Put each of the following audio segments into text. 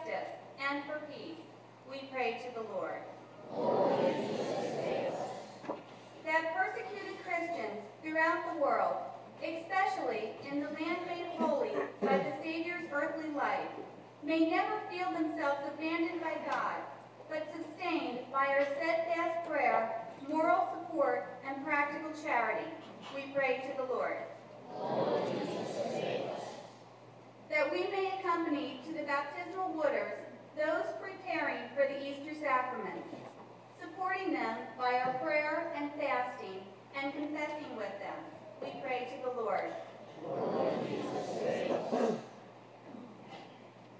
justice and for peace, we pray to the Lord. That persecuted Christians throughout the world, especially in the land made holy by the Savior's earthly life, may never feel themselves abandoned by God, but sustained by our steadfast prayer, moral support, and practical charity, we pray to the Lord. That we may accompany to the baptismal waters those preparing for the Easter sacrament, supporting them by our prayer and fasting and confessing with them, we pray to the Lord.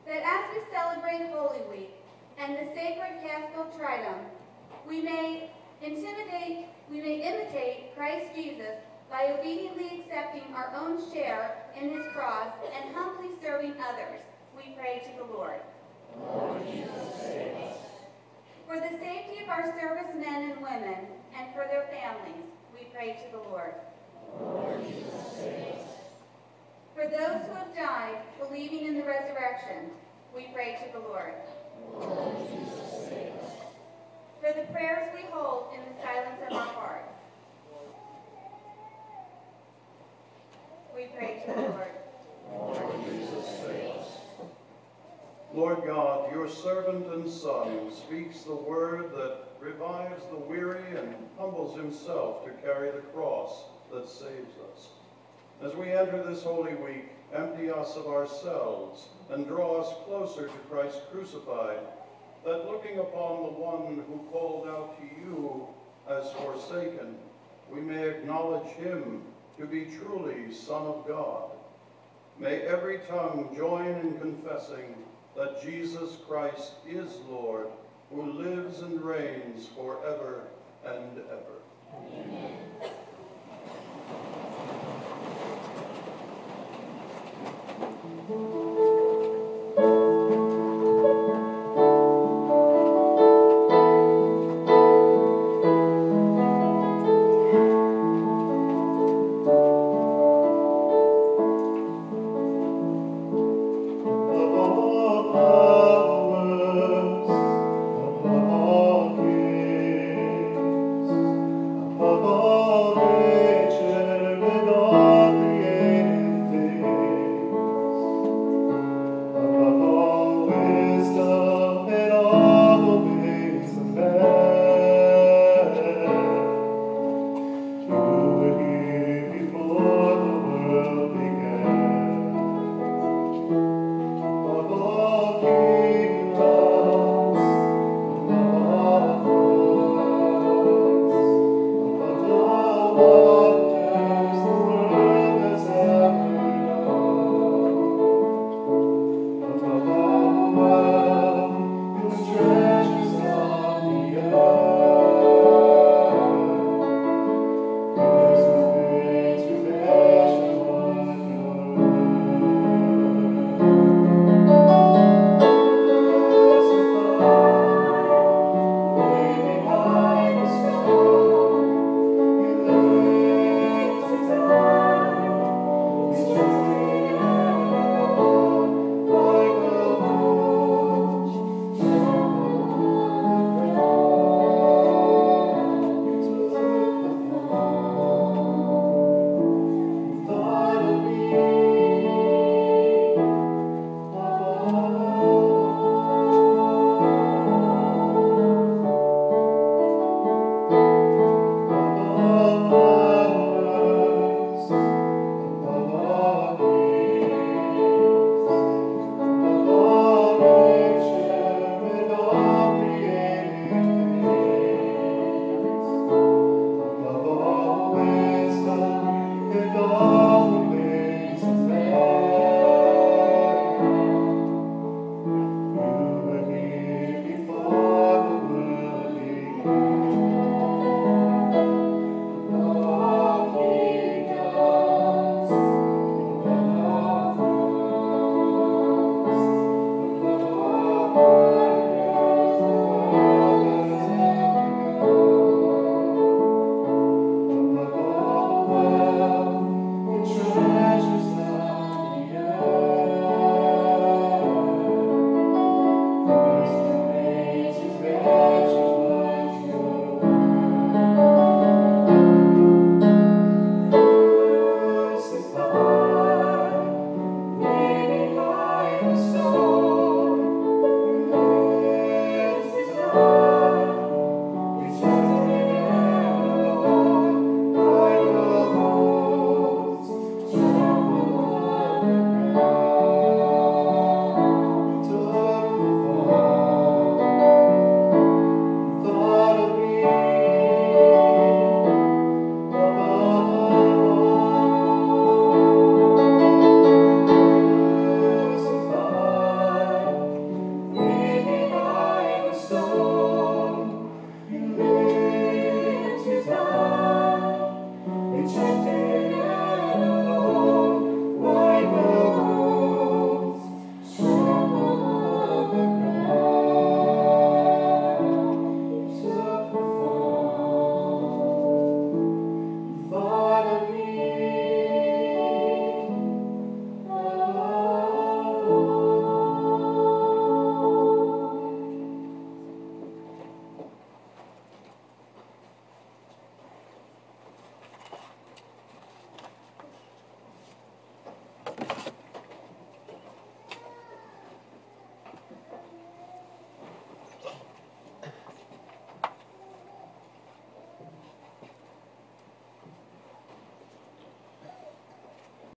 That as we celebrate Holy Week and the sacred Paschal Triduum, we may intimidate, we may imitate Christ Jesus by obediently accepting our own share in his cross and humbly serving others. We pray to the Lord. For the safety of our servicemen and women and for their families, we pray to the Lord. For those who have died believing in the resurrection, we pray to the Lord. For the prayers we hold in the silence of our hearts, we pray to the Lord. Your servant and son speaks the word that revives the weary and humbles himself to carry the cross that saves us. As we enter this holy week, empty us of ourselves and draw us closer to Christ crucified, that looking upon the one who called out to you as forsaken, we may acknowledge him to be truly Son of God. May every tongue join in confessing that Jesus Christ is Lord, who lives and reigns forever and ever.